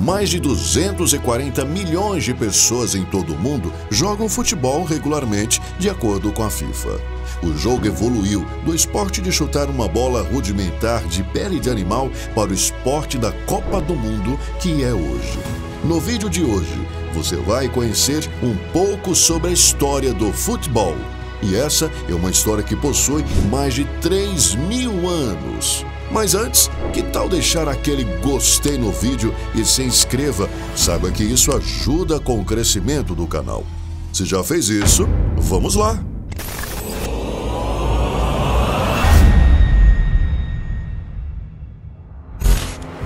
Mais de 240 milhões de pessoas em todo o mundo jogam futebol regularmente, de acordo com a FIFA. O jogo evoluiu do esporte de chutar uma bola rudimentar de pele de animal para o esporte da Copa do Mundo que é hoje. No vídeo de hoje, você vai conhecer um pouco sobre a história do futebol. E essa é uma história que possui mais de 3 mil anos. Mas antes, que tal deixar aquele gostei no vídeo e se inscreva? Saiba que isso ajuda com o crescimento do canal. Se já fez isso, vamos lá!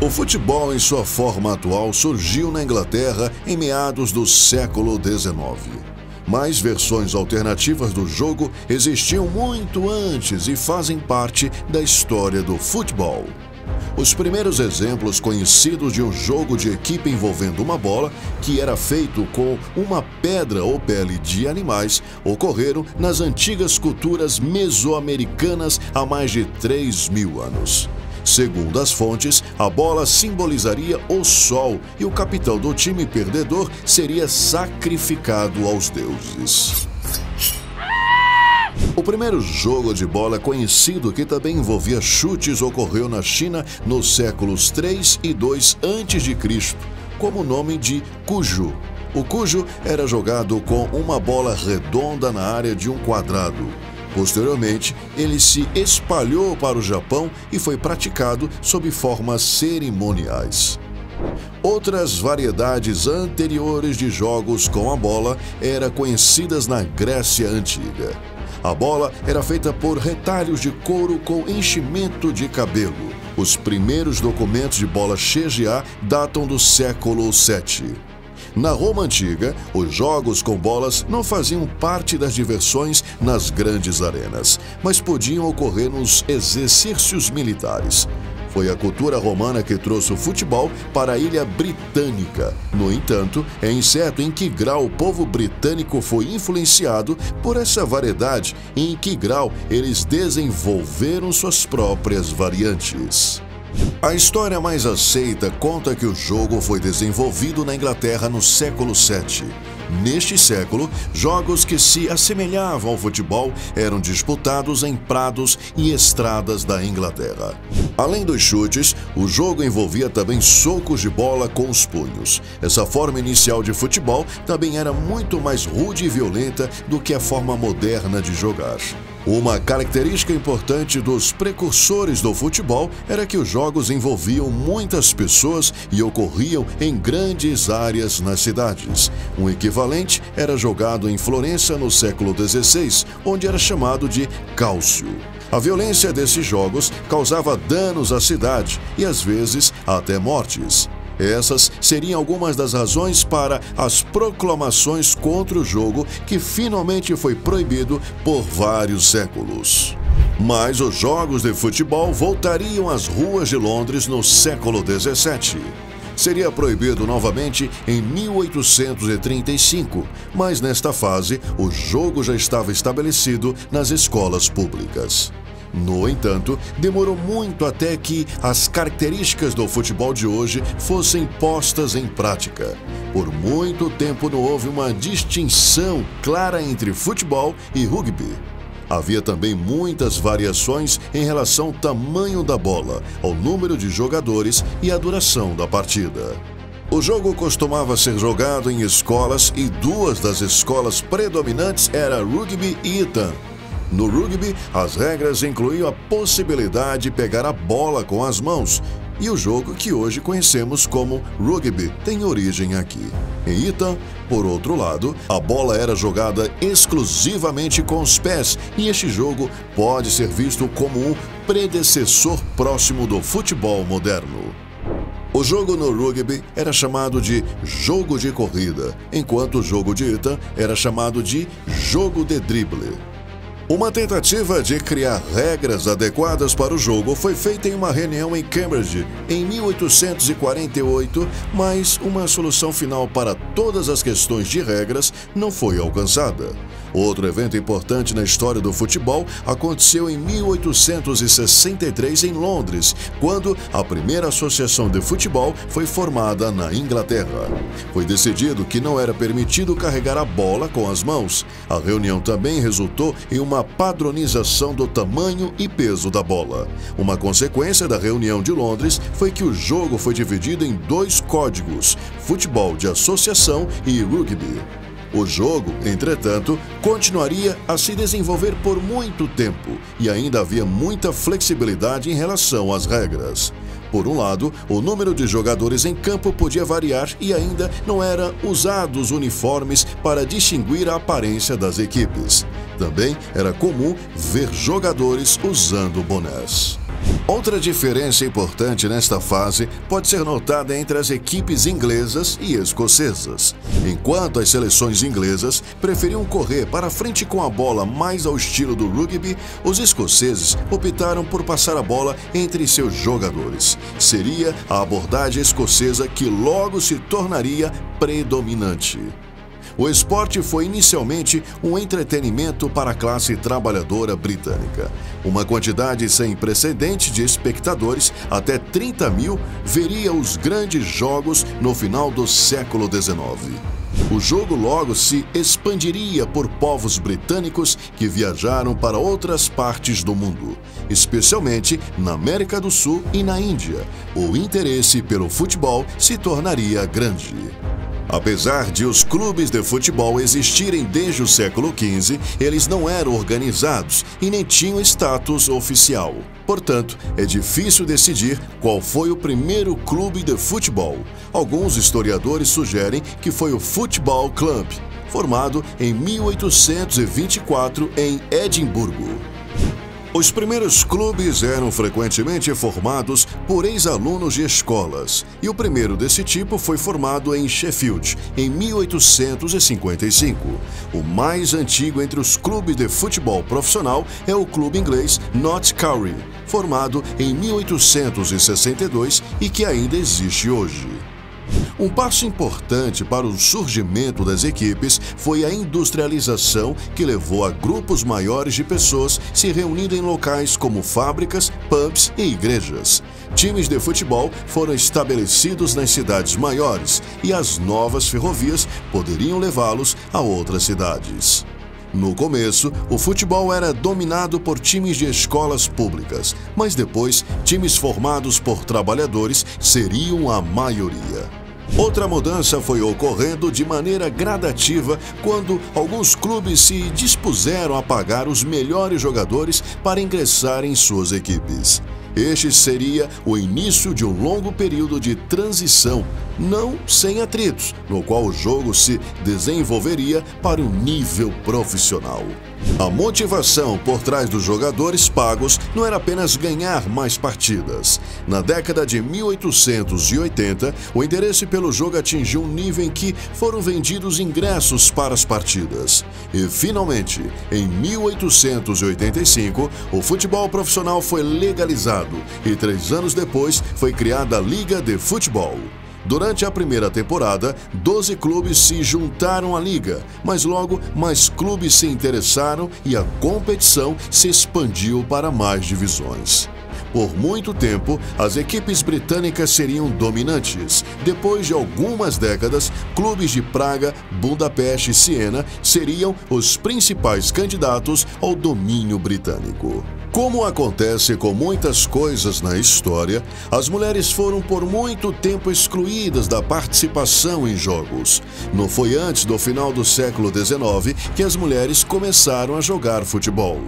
O futebol em sua forma atual surgiu na Inglaterra em meados do século XIX mas versões alternativas do jogo existiam muito antes e fazem parte da história do futebol. Os primeiros exemplos conhecidos de um jogo de equipe envolvendo uma bola, que era feito com uma pedra ou pele de animais, ocorreram nas antigas culturas mesoamericanas há mais de 3 mil anos. Segundo as fontes, a bola simbolizaria o sol e o capitão do time perdedor seria sacrificado aos deuses. O primeiro jogo de bola conhecido que também envolvia chutes ocorreu na China nos séculos 3 e 2 a.C., como o nome de Cujo. O Cujo era jogado com uma bola redonda na área de um quadrado. Posteriormente, ele se espalhou para o Japão e foi praticado sob formas cerimoniais. Outras variedades anteriores de jogos com a bola eram conhecidas na Grécia Antiga. A bola era feita por retalhos de couro com enchimento de cabelo. Os primeiros documentos de bola cheia datam do século VII. Na Roma antiga, os jogos com bolas não faziam parte das diversões nas grandes arenas, mas podiam ocorrer nos exercícios militares. Foi a cultura romana que trouxe o futebol para a ilha britânica. No entanto, é incerto em que grau o povo britânico foi influenciado por essa variedade e em que grau eles desenvolveram suas próprias variantes. A história mais aceita conta que o jogo foi desenvolvido na Inglaterra no século VII. Neste século, jogos que se assemelhavam ao futebol eram disputados em prados e estradas da Inglaterra. Além dos chutes, o jogo envolvia também socos de bola com os punhos. Essa forma inicial de futebol também era muito mais rude e violenta do que a forma moderna de jogar. Uma característica importante dos precursores do futebol era que os jogos envolviam muitas pessoas e ocorriam em grandes áreas nas cidades. Um equivalente era jogado em Florença no século XVI, onde era chamado de cálcio. A violência desses jogos causava danos à cidade e às vezes até mortes. Essas seriam algumas das razões para as proclamações contra o jogo que finalmente foi proibido por vários séculos. Mas os jogos de futebol voltariam às ruas de Londres no século 17 seria proibido novamente em 1835, mas nesta fase o jogo já estava estabelecido nas escolas públicas. No entanto, demorou muito até que as características do futebol de hoje fossem postas em prática. Por muito tempo não houve uma distinção clara entre futebol e rugby. Havia também muitas variações em relação ao tamanho da bola, ao número de jogadores e à duração da partida. O jogo costumava ser jogado em escolas e duas das escolas predominantes eram rugby e Eton. No rugby, as regras incluíam a possibilidade de pegar a bola com as mãos, e o jogo que hoje conhecemos como rugby tem origem aqui. Em Eton, por outro lado, a bola era jogada exclusivamente com os pés, e este jogo pode ser visto como um predecessor próximo do futebol moderno. O jogo no rugby era chamado de jogo de corrida, enquanto o jogo de Eton era chamado de jogo de drible. Uma tentativa de criar regras adequadas para o jogo foi feita em uma reunião em Cambridge em 1848, mas uma solução final para todas as questões de regras não foi alcançada. Outro evento importante na história do futebol aconteceu em 1863 em Londres, quando a primeira associação de futebol foi formada na Inglaterra. Foi decidido que não era permitido carregar a bola com as mãos. A reunião também resultou em uma padronização do tamanho e peso da bola. Uma consequência da reunião de Londres foi que o jogo foi dividido em dois códigos: futebol de associação e rugby. O jogo, entretanto, continuaria a se desenvolver por muito tempo e ainda havia muita flexibilidade em relação às regras. Por um lado, o número de jogadores em campo podia variar e ainda não eram usados uniformes para distinguir a aparência das equipes. Também era comum ver jogadores usando bonés. Outra diferença importante nesta fase pode ser notada entre as equipes inglesas e escocesas. Enquanto as seleções inglesas preferiam correr para frente com a bola mais ao estilo do rugby, os escoceses optaram por passar a bola entre seus jogadores. Seria a abordagem escocesa que logo se tornaria predominante. O esporte foi inicialmente um entretenimento para a classe trabalhadora britânica. Uma quantidade sem precedente de espectadores, até 30 mil, veria os grandes jogos no final do século XIX. O jogo logo se expandiria por povos britânicos que viajaram para outras partes do mundo, especialmente na América do Sul e na Índia. O interesse pelo futebol se tornaria grande. Apesar de os clubes de futebol existirem desde o século XV, eles não eram organizados e nem tinham status oficial. Portanto, é difícil decidir qual foi o primeiro clube de futebol. Alguns historiadores sugerem que foi o Football Club, formado em 1824 em Edimburgo. Os primeiros clubes eram frequentemente formados por ex-alunos de escolas, e o primeiro desse tipo foi formado em Sheffield, em 1855. O mais antigo entre os clubes de futebol profissional é o clube inglês Notts County, formado em 1862 e que ainda existe hoje. Um passo importante para o surgimento das equipes foi a industrialização que levou a grupos maiores de pessoas se reunindo em locais como fábricas, pubs e igrejas. Times de futebol foram estabelecidos nas cidades maiores e as novas ferrovias poderiam levá-los a outras cidades. No começo, o futebol era dominado por times de escolas públicas, mas depois, times formados por trabalhadores seriam a maioria. Outra mudança foi ocorrendo de maneira gradativa quando alguns clubes se dispuseram a pagar os melhores jogadores para ingressar em suas equipes. Este seria o início de um longo período de transição, não sem atritos, no qual o jogo se desenvolveria para o nível profissional. A motivação por trás dos jogadores pagos não era apenas ganhar mais partidas. Na década de 1880, o interesse pelo jogo atingiu um nível em que foram vendidos ingressos para as partidas. E, finalmente, em 1885, o futebol profissional foi legalizado e, três anos depois, foi criada a Liga de Futebol. Durante a primeira temporada, 12 clubes se juntaram à liga, mas logo mais clubes se interessaram e a competição se expandiu para mais divisões. Por muito tempo, as equipes britânicas seriam dominantes. Depois de algumas décadas, clubes de Praga, Budapeste e Siena seriam os principais candidatos ao domínio britânico. Como acontece com muitas coisas na história, as mulheres foram por muito tempo excluídas da participação em jogos. Não foi antes do final do século XIX que as mulheres começaram a jogar futebol.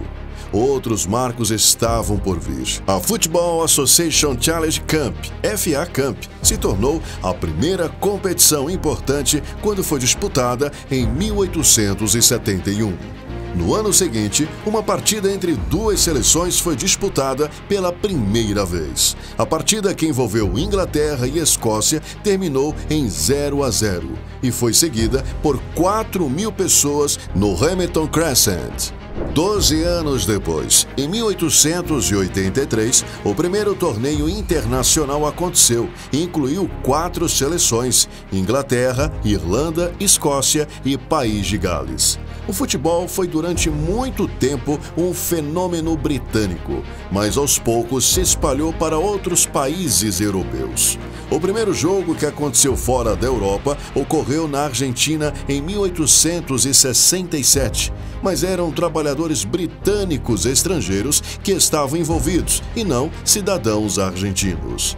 Outros marcos estavam por vir. A Football Association Challenge Camp, FA Camp, se tornou a primeira competição importante quando foi disputada em 1871. No ano seguinte, uma partida entre duas seleções foi disputada pela primeira vez. A partida que envolveu Inglaterra e Escócia terminou em 0 a 0 e foi seguida por 4 mil pessoas no Hamilton Crescent. Doze anos depois, em 1883, o primeiro torneio internacional aconteceu e incluiu quatro seleções: Inglaterra, Irlanda, Escócia e País de Gales. O futebol foi durante muito tempo um fenômeno britânico, mas aos poucos se espalhou para outros países europeus. O primeiro jogo que aconteceu fora da Europa ocorreu na Argentina em 1867, mas eram trabalhadores britânicos estrangeiros que estavam envolvidos e não cidadãos argentinos.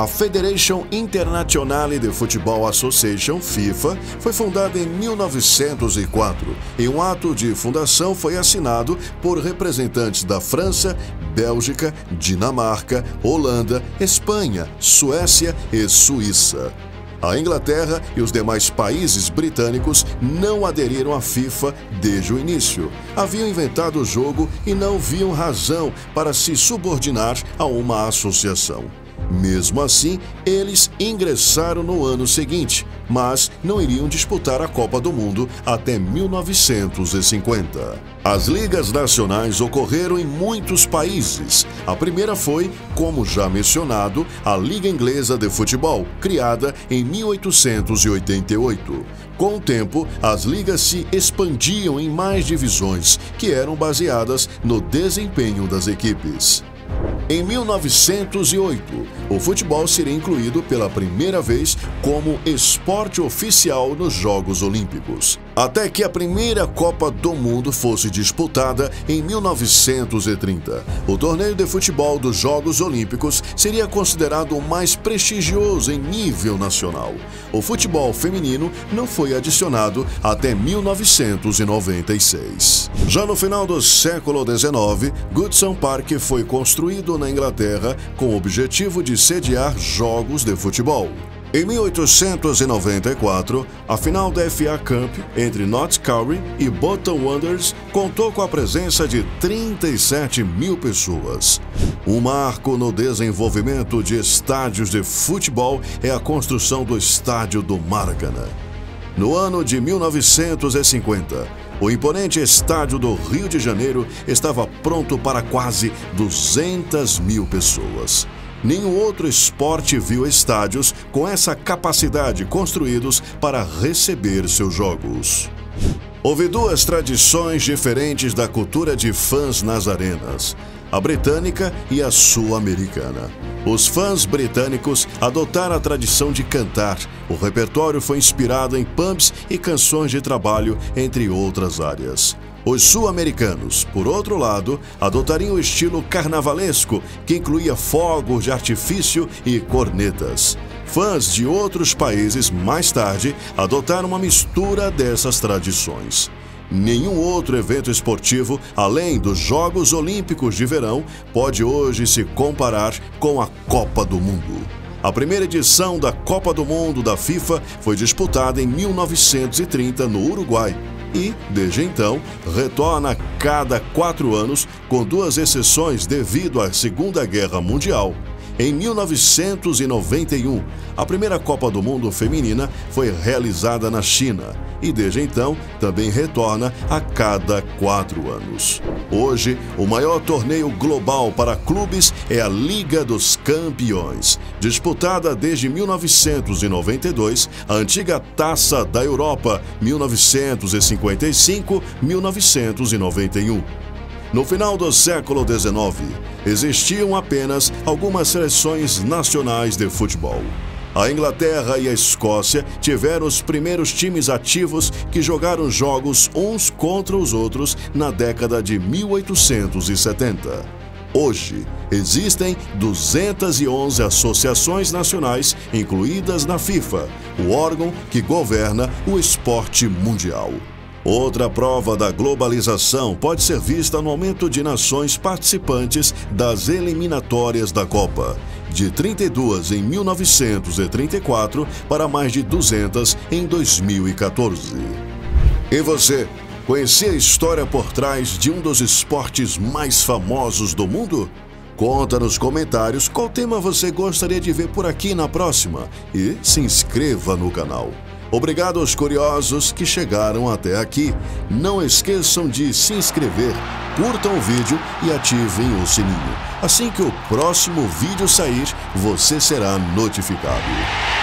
A Federation Internationale de Football Association, FIFA, foi fundada em 1904 e um ato de fundação foi assinado por representantes da França, Bélgica, Dinamarca, Holanda, Espanha, Suécia e Suíça. A Inglaterra e os demais países britânicos não aderiram à FIFA desde o início. Haviam inventado o jogo e não viam razão para se subordinar a uma associação. Mesmo assim, eles ingressaram no ano seguinte, mas não iriam disputar a Copa do Mundo até 1950. As ligas nacionais ocorreram em muitos países. A primeira foi, como já mencionado, a Liga Inglesa de Futebol, criada em 1888. Com o tempo, as ligas se expandiam em mais divisões, que eram baseadas no desempenho das equipes. Em 1908, o futebol seria incluído pela primeira vez como esporte oficial nos Jogos Olímpicos até que a primeira Copa do Mundo fosse disputada em 1930. O torneio de futebol dos Jogos Olímpicos seria considerado o mais prestigioso em nível nacional. O futebol feminino não foi adicionado até 1996. Já no final do século XIX, Goodson Park foi construído na Inglaterra com o objetivo de sediar jogos de futebol. Em 1894, a final da FA Cup entre Notts County e Bolton Wanderers contou com a presença de 37 mil pessoas. Um marco no desenvolvimento de estádios de futebol é a construção do estádio do Maracanã. No ano de 1950, o imponente estádio do Rio de Janeiro estava pronto para quase 200 mil pessoas. Nenhum outro esporte viu estádios com essa capacidade construídos para receber seus jogos. Houve duas tradições diferentes da cultura de fãs nas arenas: a britânica e a sul-americana. Os fãs britânicos adotaram a tradição de cantar. O repertório foi inspirado em pubs e canções de trabalho, entre outras áreas. Os sul-americanos, por outro lado, adotariam o estilo carnavalesco, que incluía fogos de artifício e cornetas. Fãs de outros países, mais tarde, adotaram uma mistura dessas tradições. Nenhum outro evento esportivo, além dos Jogos Olímpicos de Verão, pode hoje se comparar com a Copa do Mundo. A primeira edição da Copa do Mundo da FIFA foi disputada em 1930 no Uruguai e, desde então, retorna cada quatro anos, com duas exceções devido à Segunda Guerra Mundial. Em 1991, a primeira Copa do Mundo feminina foi realizada na China e desde então também retorna a cada quatro anos. Hoje, o maior torneio global para clubes é a Liga dos Campeões. Disputada desde 1992, a antiga Taça da Europa 1955-1991. No final do século XIX, existiam apenas algumas seleções nacionais de futebol. A Inglaterra e a Escócia tiveram os primeiros times ativos que jogaram jogos uns contra os outros na década de 1870. Hoje, existem 211 associações nacionais incluídas na FIFA, o órgão que governa o esporte mundial. Outra prova da globalização pode ser vista no aumento de nações participantes das eliminatórias da Copa, de 32 em 1934 para mais de 200 em 2014. E você, conhecia a história por trás de um dos esportes mais famosos do mundo? Conta nos comentários qual tema você gostaria de ver por aqui na próxima e se inscreva no canal. Obrigado aos curiosos que chegaram até aqui. Não esqueçam de se inscrever, curtam o vídeo e ativem o sininho. Assim que o próximo vídeo sair, você será notificado.